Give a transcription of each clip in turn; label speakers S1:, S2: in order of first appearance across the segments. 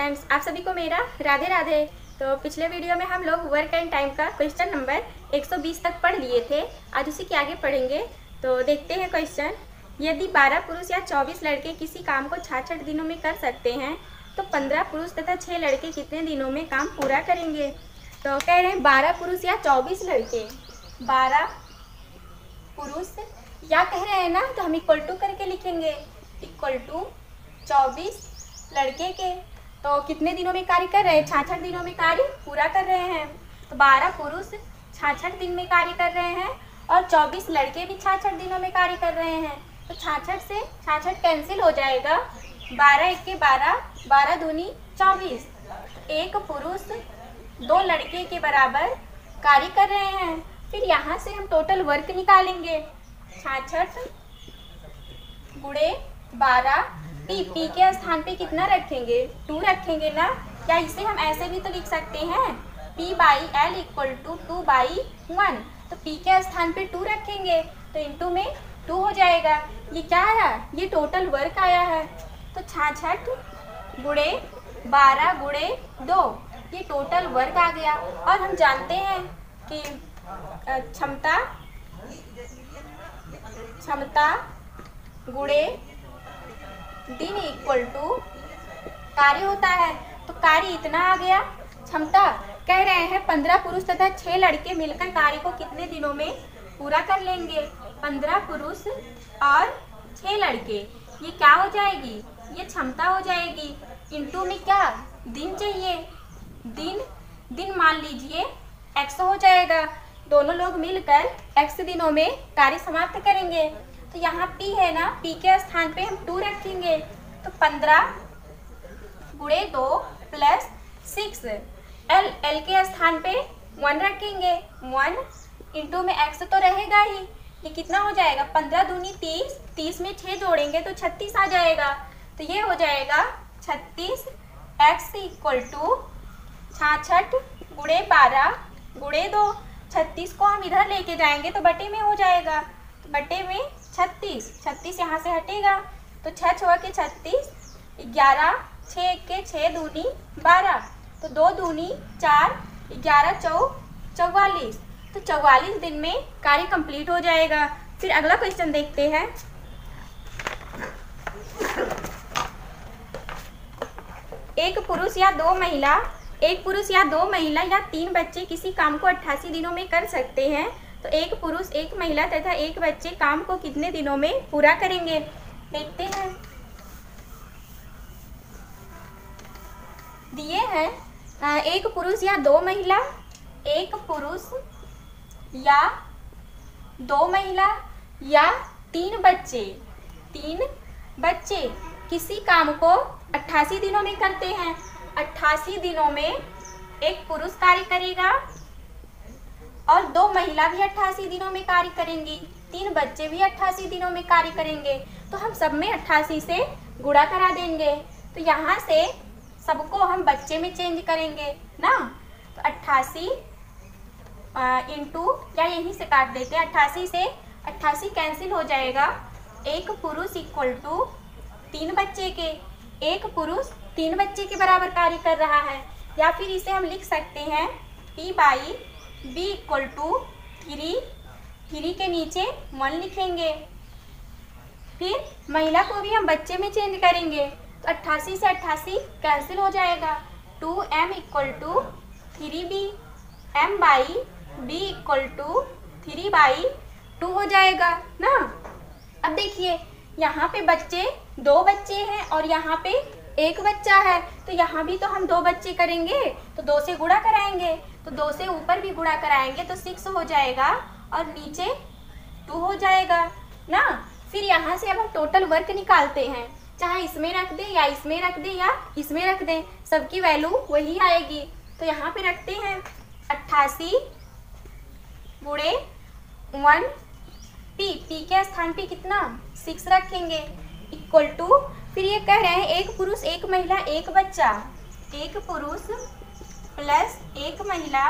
S1: Friends आप सभी को मेरा राधे राधे। तो पिछले वीडियो में हम लोग वर्क एंड टाइम का क्वेश्चन नंबर 120 तक पढ़ लिए थे। आज उसी के आगे पढ़ेंगे। तो देखते हैं क्वेश्चन यदि 12 पुरुष या 24 लड़के किसी काम को छाछठ दिनों में कर सकते हैं तो 15 पुरुष तथा 6 लड़के कितने दिनों में काम पूरा करेंगे? तो कह रहे हैं बारह पुरुष या चौबीस लड़के। बारह पुरुष या कह रहे हैं ना तो हम इक्वल टू करके लिखेंगे। इक्वल टू चौबीस लड़के के। तो कितने दिनों में कार्य कर रहे हैं? छाछठ दिनों में कार्य पूरा कर रहे हैं। तो बारह पुरुष छाछठ दिन में कार्य कर रहे हैं और चौबीस लड़के भी छाछठ दिनों में कार्य कर रहे हैं। तो छाछठ से छाछठ कैंसिल हो जाएगा। बारह एक के बारह बारह दूनी चौबीस। एक पुरुष दो लड़के के बराबर कार्य कर रहे हैं। फिर यहाँ से हम टोटल वर्क निकालेंगे। छाछठ गुड़े बारह पी पी के स्थान पे कितना रखेंगे? टू रखेंगे ना? या इसे हम ऐसे भी तो लिख सकते हैं? P by L equal to two by one. तो पी के स्थान पे टू रखेंगे तो इंटू में टू हो जाएगा। ये क्या आया ये टोटल वर्क आया है। तो छाछठ गुड़े बारह गुड़े दो, ये टोटल वर्क आ गया। और हम जानते हैं कि क्षमता क्षमता गुड़े दिन इक्वल टू कार्य होता है। तो कार्य इतना आ गया। क्षमता कह रहे हैं पंद्रह पुरुष तथा छह लड़के मिलकर कार्य को कितने दिनों में पूरा कर लेंगे? पंद्रह पुरुष और छह लड़के। ये क्या हो जाएगी? ये क्षमता हो जाएगी। इंटू में क्या? दिन चाहिए। दिन दिन मान लीजिए एक्स हो जाएगा। दोनों लोग मिलकर एक्स दिनों में कार्य समाप्त करेंगे। तो यहाँ पी है ना? पी के स्थान पे हम टू रखेंगे। तो पंद्रह गुड़े दो प्लस सिक्स एल एल के स्थान पे वन रखेंगे। वन इंटू में एक्स तो रहेगा ही। ये कितना हो जाएगा? पंद्रह दूनी तीस। तीस में छः जोड़ेंगे तो छत्तीस आ जाएगा। तो ये हो जाएगा छत्तीस एक्स इक्वल टू छाछठ गुड़े बारह गुड़े दो। छत्तीस को हम इधर लेके जाएँगे तो बटे में हो जाएगा। तो बटे में छत्तीस छत्तीस यहाँ से हटेगा। तो छः छः के छत्तीस, ग्यारह छः एक के छः दूनी, बारह। तो दो दूनी, चार, ग्यारह, चौ, चौवालीस। तो चौवालीस दिन में कार्य कंप्लीट हो जाएगा। फिर अगला क्वेश्चन देखते हैं। एक पुरुष या दो महिला, एक पुरुष या दो महिला या तीन बच्चे किसी काम को 88 दिनों में कर सकते हैं। तो एक पुरुष, एक महिला तथा एक बच्चे काम को कितने दिनों में पूरा करेंगे? देखते हैं। दिए हैं एक पुरुष या दो महिला, एक पुरुष या दो महिला या तीन बच्चे। तीन बच्चे किसी काम को 88 दिनों में करते हैं। 88 दिनों में एक पुरुष कार्य करेगा और दो महिला भी अट्ठासी दिनों में कार्य करेंगी, तीन बच्चे भी अट्ठासी दिनों में कार्य करेंगे तो हम सब में अट्ठासी से गुड़ा करा देंगे। तो यहाँ से सबको हम बच्चे में चेंज करेंगे, ना? तो अट्ठासी इंटू या यहीं से काट देते हैं, अट्ठासी से अट्ठासी कैंसिल हो जाएगा। एक पुरुष इक्वल टू तीन बच्चे के, एक पुरुष तीन बच्चे के बराबर कार्य कर रहा है। या फिर इसे हम लिख सकते हैं P by B equal to three three के नीचे वन लिखेंगे। फिर महिला को भी हम बच्चे में चेंज करेंगे। तो अट्ठासी से अट्ठासी कैंसिल हो जाएगा। Two M equal to three B M by B equal to three by two हो जाएगा ना? अब देखिए, यहाँ पे बच्चे दो बच्चे हैं और यहाँ पे एक बच्चा है। तो यहाँ भी तो हम दो बच्चे करेंगे। तो दो से गुड़ा कराएँगे। तो दो से ऊपर भी गुणा कराएँगे तो सिक्स हो जाएगा और नीचे टू हो जाएगा, ना? फिर यहाँ से अब हम टोटल वर्क निकालते हैं। चाहे इसमें रख दें या इसमें रख दें या इसमें रख दें, सबकी वैल्यू वही आएगी। तो यहाँ पे रखते हैं अट्ठासी बुढ़े वन पी पी के स्थान पे कितना? सिक्स रखेंगे। इक्वल टू फिर ये कह रहे हैं एक पुरुष, एक महिला, एक बच्चा। एक पुरुष प्लस एक महिला,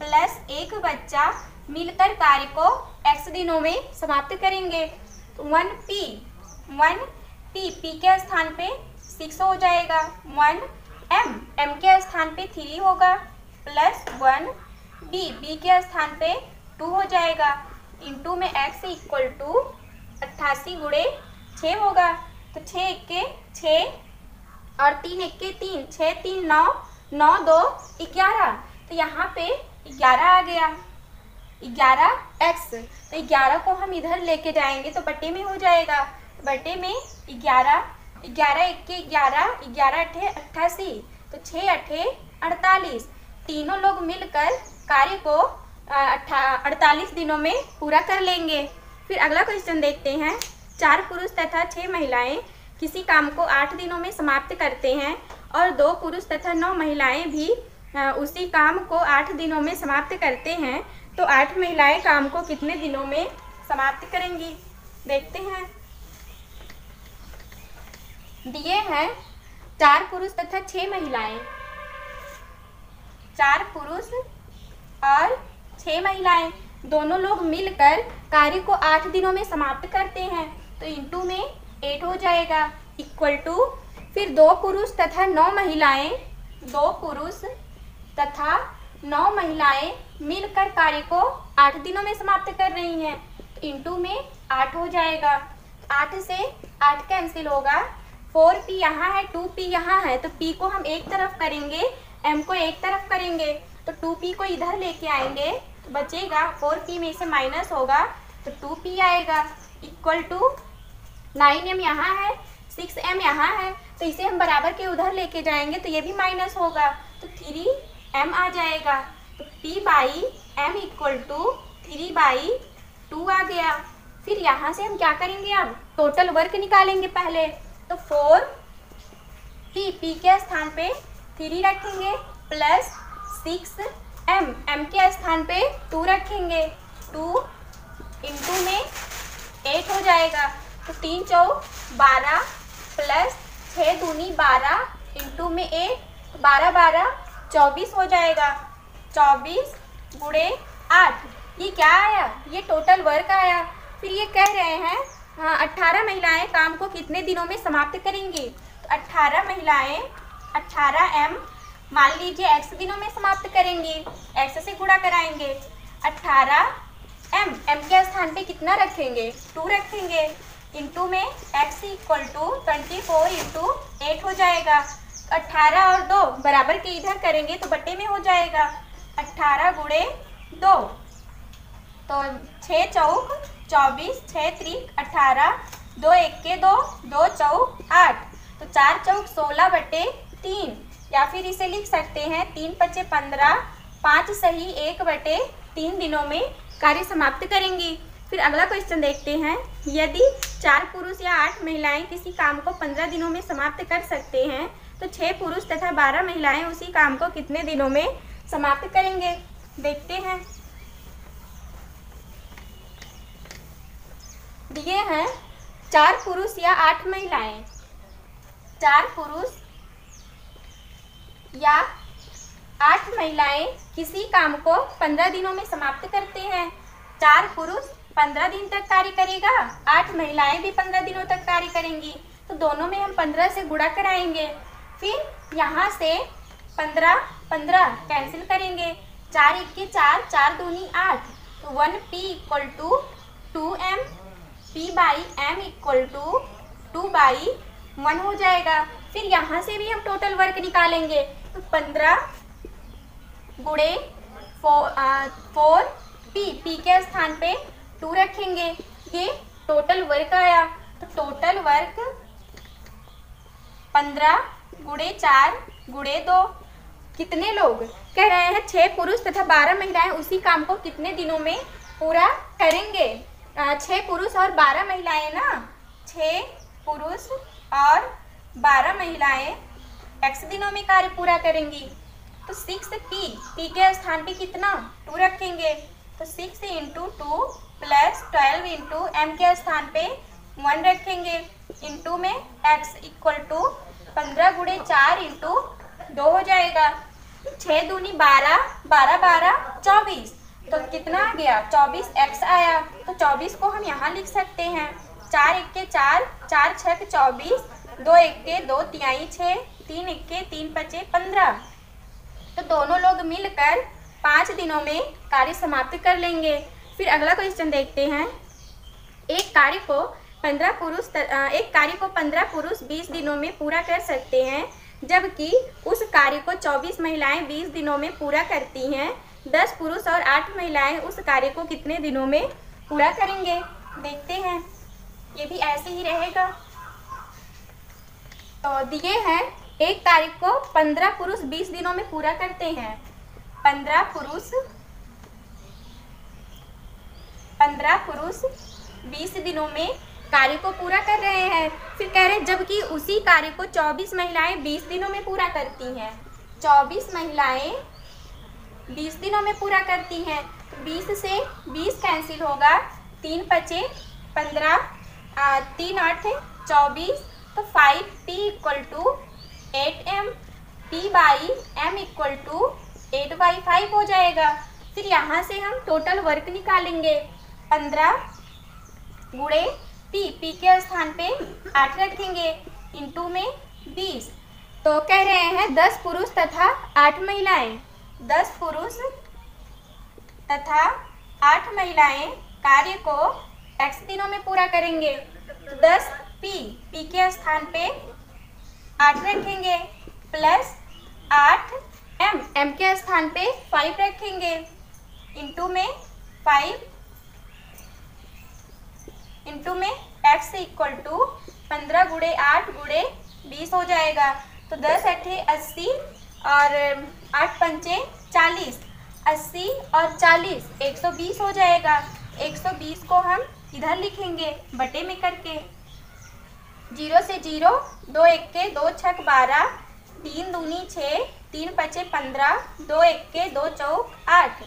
S1: प्लस एक बच्चा मिलकर कार्य को एक्स दिनों में समाप्त करेंगे। One P one P P के स्थान पे सिक्स हो जाएगा। वन एम एम के स्थान पे थ्री होगा। प्लस वन बी बी के स्थान पे टू हो जाएगा। इंटू में एक्स इक्वल टू अट्ठासी गुड़े छः होगा। तो छः इक्के छः और तीन इक्के तीन छः तीन, नौ नौ, दो ग्यारह। तो यहाँ पे ग्यारह आ गया। ग्यारह एक्स तो ग्यारह को हम इधर लेके जाएँगे तो बटे में हो जाएगा। बटे में ग्यारह ग्यारह इक्के, ग्यारह ग्यारह अठे अट्ठासी। तो छः अठे अड़तालीस। तीनों लोग मिलकर कार्य को अड़तालीस दिनों में पूरा कर लेंगे। फिर अगला क्वेश्चन देखते हैं। चार पुरुष तथा छः महिलाएँ किसी काम को आठ दिनों में समाप्त करते हैं और दो पुरुष तथा नौ महिलाएँ भी उसी काम को आठ दिनों में समाप्त करते हैं। तो आठ महिलाएँ काम को कितने दिनों में समाप्त करेंगी? देखते हैं। दिए हैं चार पुरुष तथा छह महिलाएँ। चार पुरुष और छह महिलाएँ, दोनों लोग मिलकर कार्य को आठ दिनों में समाप्त करते हैं। तो इंटू में एट हो जाएगा। इक्वल टू फिर दो पुरुष तथा नौ महिलाएँ, दो पुरुष तथा नौ महिलाएँ मिलकर कार्य को आठ दिनों में समाप्त कर रही हैं। इंटू में आठ हो जाएगा। आठ से आठ कैंसिल होगा। फोर पी यहाँ है, टू पी यहाँ है तो पी को हम एक तरफ़ करेंगे एम को एक तरफ़ करेंगे तो टू पी को इधर लेके आएँगे तो बचेगा फोर पी में से माइनस होगा तो टू पी आएगा। इक्वल टू नाइन एम यहाँ है सिक्स एम यहाँ है तो इसे हम बराबर के उधर लेके जाएँगे तो ये भी माइनस होगा। तो थ्री एम आ जाएगा। तो P by M equal to three by two आ गया। फिर यहाँ से हम क्या करेंगे अब? टोटल वर्क निकालेंगे पहले। तो फोर पी पी के स्थान पे थ्री रखेंगे प्लस सिक्स एम एम के स्थान पे टू रखेंगे। टू इंटू में एट हो जाएगा। तो तीन चौ बारह प्लस छः दूनी बारह इंटू में एट बारह बारह चौबीस हो जाएगा। चौबीस गुड़े आठ। ये क्या आया? ये टोटल वर्क आया। फिर ये कह रहे हैं हाँ अट्ठारह महिलाएँ काम को कितने दिनों में समाप्त करेंगी? तो अट्ठारह महिलाएँ अट्ठारह एम मान लीजिए एक्स दिनों में समाप्त करेंगी। एक्स से गुड़ा कराएँगे। अट्ठारह एम एम के स्थान पे कितना रखेंगे? टू रखेंगे। इंटू में X equal to twenty four into eight हो जाएगा। अट्ठारह और दो, बराबर के इधर करेंगे तो बट्टे में हो जाएगा। अट्ठारह गुड़े दो। तो छः चौक, चौबीस छः त्रिक अट्ठारह दो एक के दो दो चौक, आठ। तो चार चौक सोलह बटे तीन। या फिर इसे लिख सकते हैं, तीन पच्चे पंद्रह, पाँच सही एक बटे तीन दिनों में कार्य समाप्त करेंगी। फिर अगला क्वेश्चन देखते हैं। यदि चार पुरुष या आठ महिलाएँ किसी काम को पंद्रह दिनों में समाप्त कर सकते हैं तो छह पुरुष तथा बारह महिलाएँ उसी काम को कितने दिनों में समाप्त करेंगे? देखते हैं। दिए हैं चार पुरुष या आठ महिलाएँ। चार पुरुष या आठ महिलाएँ किसी काम को पंद्रह दिनों में समाप्त करते हैं। चार पुरुष पंद्रह दिन तक कार्य करेगा, आठ महिलाएँ भी पंद्रह दिनों तक कार्य करेंगी। तो दोनों में हम पंद्रह से गुड़ा कराएँगे। फिर यहाँ से पंद्रह पंद्रह कैंसिल करेंगे। चार एक के चार चार दूनी आठ। तो one P equal to two M P by M equal to two by one हो जाएगा। फिर यहाँ से भी हम टोटल वर्क निकालेंगे। तो पंद्रह गुड़े फोर फोर पी पी के स्थान पे टू रखेंगे। ये टोटल वर्क आया। तो टोटल वर्क पंद्रह गुड़े चार गुड़े दो। कितने लोग? कह रहे हैं छह पुरुष तथा बारह महिलाएँ उसी काम को कितने दिनों में पूरा करेंगे? छह पुरुष और बारह महिलाएँ ना? छह पुरुष और बारह महिलाएँ एक्स दिनों में कार्य पूरा करेंगी। तो सिक्स पी पी के स्थान पे कितना? टू रखेंगे। तो six into two plus twelve into M के स्थान पे वन रखेंगे। इंटू में एक्स इक्वल टू पंद्रह गुड़े चार इंटू दो हो जाएगा। छः दूनी बारह बारह बारह, चौबीस। तो कितना आ गया? चौबीस एक्स आया। तो चौबीस को हम यहाँ लिख सकते हैं। चार एक के चार चार छः चौबीस, दो एक के दो तिहाई छः तीन इक्के तीन पचे पंद्रह। तो दोनों लोग मिलकर पाँच दिनों में कार्य समाप्त कर लेंगे। फिर अगला क्वेश्चन देखते हैं। एक कार्य को पंद्रह पुरुष एक कार्य को पंद्रह पुरुष बीस दिनों में पूरा कर सकते हैं, जबकि उस कार्य को चौबीस महिलाएँ बीस दिनों में पूरा करती हैं। दस पुरुष और आठ महिलाएँ उस कार्य को कितने दिनों में पूरा करेंगे? देखते हैं। ये भी ऐसे ही रहेगा। तो दिए हैं, एक तारीख को पंद्रह पुरुष बीस दिनों में पूरा करते हैं। पंद्रह पुरुष पंद्रह पुरुष बीस दिनों में कार्य को पूरा कर रहे हैं। फिर कह रहे हैं, जबकि उसी कार्य को चौबीस महिलाएँ बीस दिनों में पूरा करती हैं। चौबीस महिलाएँ बीस दिनों में पूरा करती हैं। तो बीस से बीस कैंसिल होगा। तीन पचे पंद्रह तीन आठ, चौबीस तो five P equal to eight M P by M equal to eight by five हो जाएगा। फिर यहाँ से हम टोटल वर्क निकालेंगे। पंद्रह गुड़े पी पी के स्थान पे आठ रखेंगे इंटू में बीस। तो कह रहे हैं दस पुरुष तथा आठ महिलाएँ। दस पुरुष तथा आठ महिलाएँ कार्य को एक्स दिनों में पूरा करेंगे। दस पी पी के स्थान पे आठ रखेंगे प्लस आठ एम एम के स्थान पे फाइव रखेंगे। इंटू में फाइव इंटू में एक्स इक्वल टू पंद्रह गुड़े आठ गुड़े बीस हो जाएगा। तो दस अठे अस्सी और आठ पंचे चालीस। अस्सी और चालीस, एक सौ बीस हो जाएगा। एक सौ बीस को हम इधर लिखेंगे, बटे में करके। ज़ीरो से ज़ीरो, दो एक के दो छक बारह, तीन दूनी छः, तीन पचे पंद्रह, दो एक के दो चौक आठ।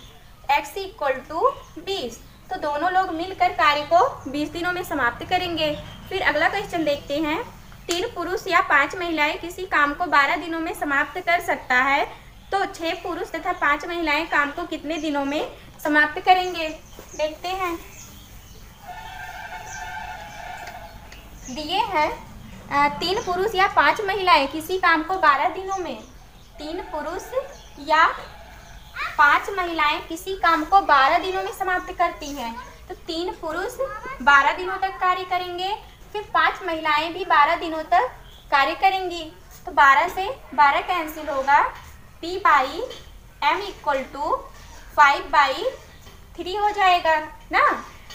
S1: एक्स इक्वल टू बीस। तो दोनों लोग मिलकर कार्य को बीस दिनों में समाप्त करेंगे। फिर अगला क्वेश्चन देखते हैं। तीन पुरुष या पाँच महिलाएँ किसी काम को बारह दिनों में समाप्त कर सकता है? तो छह पुरुष तथा पाँच महिलाएँ काम को कितने दिनों में समाप्त करेंगे? देखते हैं। दिए हैं। तीन पुरुष या पाँच महिलाएँ किसी काम को बारह दिनों में? तीन पुरुष या पाँच महिलाएँ किसी काम को बारह दिनों में समाप्त करती हैं। तो तीन पुरुष बारह दिनों तक कार्य करेंगे, फिर पाँच महिलाएँ भी बारह दिनों तक कार्य करेंगी। तो बारह से बारह कैंसिल होगा। P by M equal to five by three हो जाएगा, ना?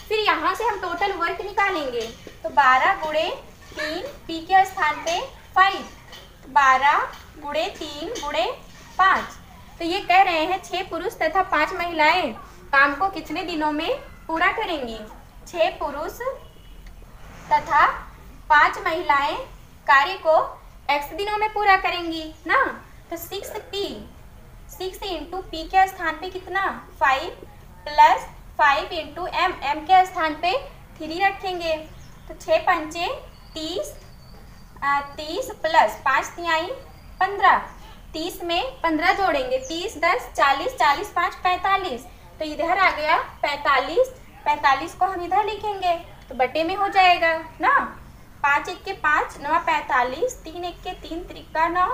S1: फिर यहाँ से हम टोटल वर्क निकालेंगे। तो बारह गुड़े तीन पी के स्थान पे फाइव बारह गुड़े तीन गुड़े पाँच। तो ये कह रहे हैं छः पुरुष तथा पाँच महिलाएँ काम को कितने दिनों में पूरा करेंगी? छः पुरुष तथा पाँच महिलाएँ कार्य को एक्स दिनों में पूरा करेंगी, ना? तो six P six into P के स्थान पे कितना? Five plus five into M M के स्थान पे थ्री रखेंगे। तो छः पंचे तीस तीस प्लस पाँच तिहाई पंद्रह। तीस में पंद्रह जोड़ेंगे, तीस, दस, चालीस चालीस, पाँच, पैंतालीस। तो इधर आ गया, पैंतालीस पैंतालीस को हम इधर लिखेंगे तो बटे में हो जाएगा, ना? पाँच एक के पाँच नौ पैंतालीस, तीन एक के तीन, त्रिका नौ,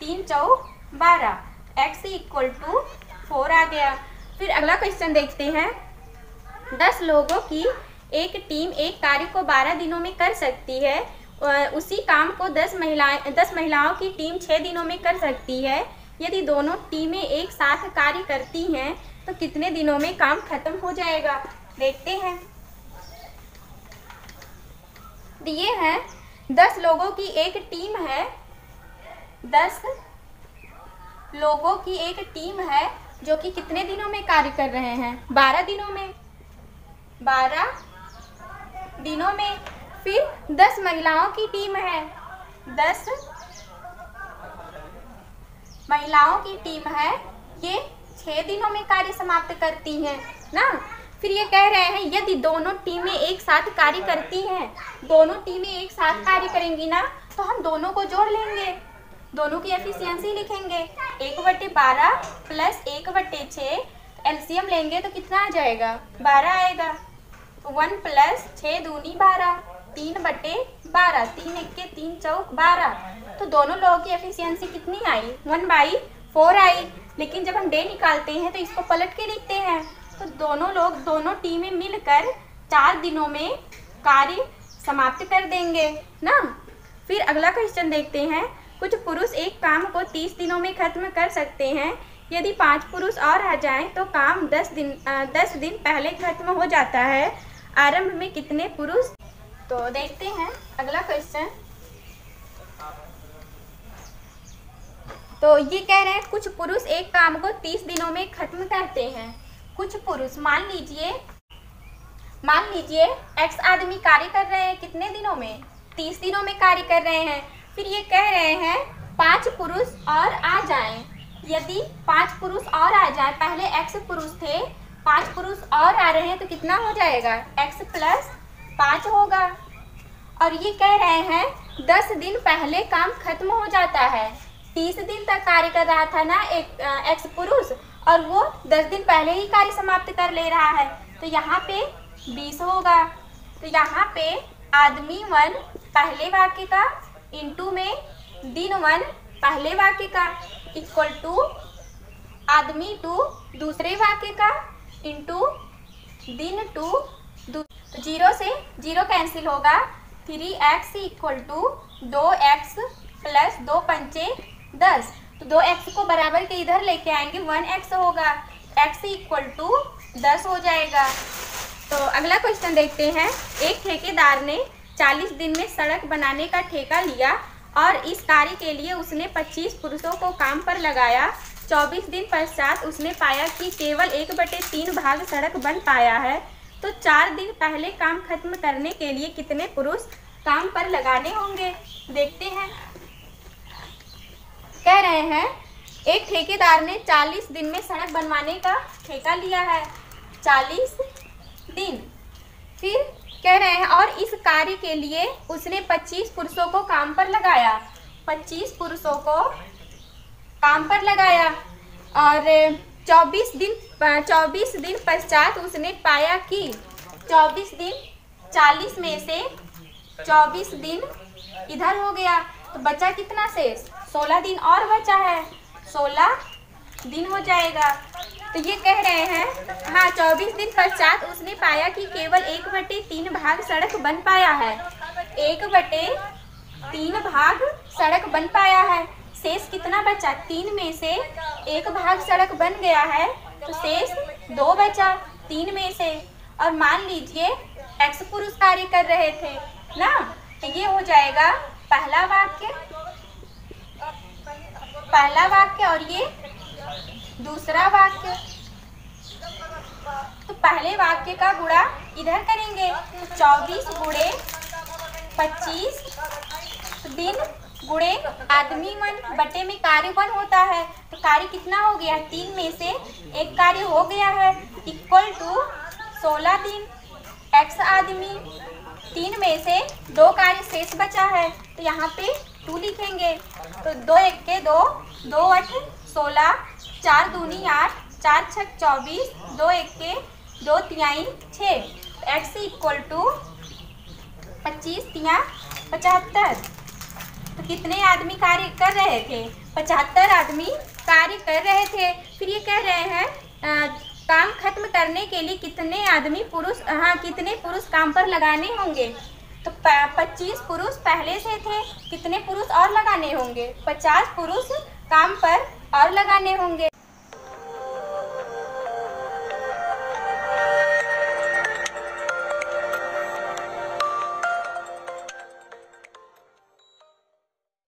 S1: तीन चौ बारह। एक्स इक्वल टू फोर आ गया। फिर अगला क्वेश्चन देखते हैं। दस लोगों की एक टीम एक कार्य को बारह दिनों में कर सकती है। उसी काम को दस महिलाएँ, दस महिलाओं की टीम छः दिनों में कर सकती है। यदि दोनों टीमें एक साथ कार्य करती हैं तो कितने दिनों में काम खत्म हो जाएगा? देखते हैं। दिए हैं। दस लोगों की एक टीम है। दस लोगों की एक टीम है, जो कि कितने दिनों में कार्य कर रहे हैं? बारह दिनों में। बारह दिनों में। फिर दस महिलाओं की टीम है। दस महिलाओं की टीम है। ये छह दिनों में कार्य समाप्त करती हैं, ना? फिर ये कह रहे हैं, यदि दोनों टीमें एक साथ कार्य करती हैं, दोनों टीमें एक साथ कार्य करेंगी ना तो हम दोनों को जोड़ लेंगे। दोनों की एफिशिएंसी लिखेंगे। एक बटे बारह प्लस एक बटे छः एलसीएम लेंगे तो कितना आ जाएगा? बारह आएगा। वन प्लस छः दूनी बारह। तीन बटे बारह, तीन एक के तीन चौक बारह। तो दोनों लोगों की एफिशिएंसी कितनी आई? वन बाई फोर आई। लेकिन जब हम डे निकालते हैं तो इसको पलट के लिखते हैं। तो दोनों लोग, दोनों टीमें मिलकर चार दिनों में कार्य समाप्त कर देंगे, ना? फिर अगला क्वेश्चन देखते हैं। कुछ पुरुष एक काम को तीस दिनों में खत्म कर सकते हैं। यदि पाँच पुरुष और आ जाएँ तो काम दस दिन दस दिन पहले खत्म हो जाता है। आरंभ में कितने पुरुष तो देखते हैं अगला क्वेश्चन तो ये कह रहे हैं, कुछ पुरुष एक काम को तीस दिनों में खत्म करते हैं। कुछ पुरुष, मान लीजिए मान लीजिए एक्स आदमी कार्य कर रहे हैं कितने दिनों में? तीस दिनों में कार्य कर रहे हैं। फिर ये कह रहे हैं, पाँच पुरुष और आ जाएँ। यदि पाँच पुरुष और आ जाए, पहले एक्स पुरुष थे, पाँच पुरुष और आ रहे हैं तो कितना हो जाएगा? एक्स प्लस पाँच होगा। और ये कह रहे हैं, दस दिन पहले काम खत्म हो जाता है। तीस दिन तक कार्य कर रहा था ना एक एक्स पुरुष और वो दस दिन पहले ही कार्य समाप्त कर ले रहा है। तो यहाँ पे बीस होगा। तो यहाँ पे आदमी वन पहले वाक्य का इंटू में दिन वन पहले वाक्य का इक्वल टू आदमी टू दूसरे वाक्य का इंटू दिन टू ज़ीरो से ज़ीरो कैंसिल होगा। थ्री एक्स इक्वल टू दो एक्स प्लस दो पंचे दस। तो दो एक्स को बराबर के इधर लेके आएँगे, वन एक्स होगा। एक्स इक्वल टू दस हो जाएगा। तो अगला क्वेश्चन देखते हैं। एक ठेकेदार ने 40 दिन में सड़क बनाने का ठेका लिया और इस कार्य के लिए उसने 25 पुरुषों को काम पर लगाया। 24 दिन पश्चात उसने पाया कि केवल एक बटे तीन भाग सड़क बन पाया है। तो चार दिन पहले काम खत्म करने के लिए कितने पुरुष काम पर लगाने होंगे? देखते हैं। कह रहे हैं, एक ठेकेदार ने 40 दिन में सड़क बनवाने का ठेका लिया है। 40 दिन। फिर कह रहे हैं, और इस कार्य के लिए उसने 25 पुरुषों को काम पर लगाया। 25 पुरुषों को काम पर लगाया। और 24 दिन 24 दिन पश्चात उसने पाया कि 24 दिन 40 में से 24 दिन इधर हो गया। तो बचा कितना शेष 16 दिन और बचा है। 16 दिन हो जाएगा। तो ये कह रहे हैं हाँ चौबीस दिन पश्चात उसने पाया कि केवल एक बटे तीन भाग सड़क बन पाया है। एक बटे तीन भाग सड़क बन पाया है। शेष कितना बचा? तीन में से एक भाग सड़क बन गया है तो शेष दो बचा, तीन में से। और मान लीजिए एक्स पुरुष कार्य कर रहे थे, ना? तो ये हो जाएगा पहला वाक्य पहला वाक्य और ये दूसरा वाक्य। तो पहले वाक्य का गुणा इधर करेंगे तो चौबीस गुड़े पच्चीस दिन गुड़े आदमी मन, बटे में कार्य वन होता है। तो कार्य कितना हो गया? तीन में से एक कार्य हो गया है। इक्वल टू सोलह दिन। एक्स आदमी, तीन में से दो कार्य शेष बचा है। तो यहाँ पे टू लिखेंगे। तो दो एक के दो दो अठ सोलह, चार दूनी आठ, चार छः चौबीस, दो एक के दो तिहाई छः एक्स इक्वल टू पच्चीस तिया पचहत्तर। कितने आदमी कार्य कर रहे थे? पचहत्तर आदमी कार्य कर रहे थे। फिर ये कह रहे हैं काम खत्म करने के लिए कितने आदमी पुरुष हाँ कितने पुरुष काम पर लगाने होंगे? तो पच्चीस पुरुष पहले से थे, कितने पुरुष और लगाने होंगे? पचास पुरुष काम पर और लगाने होंगे।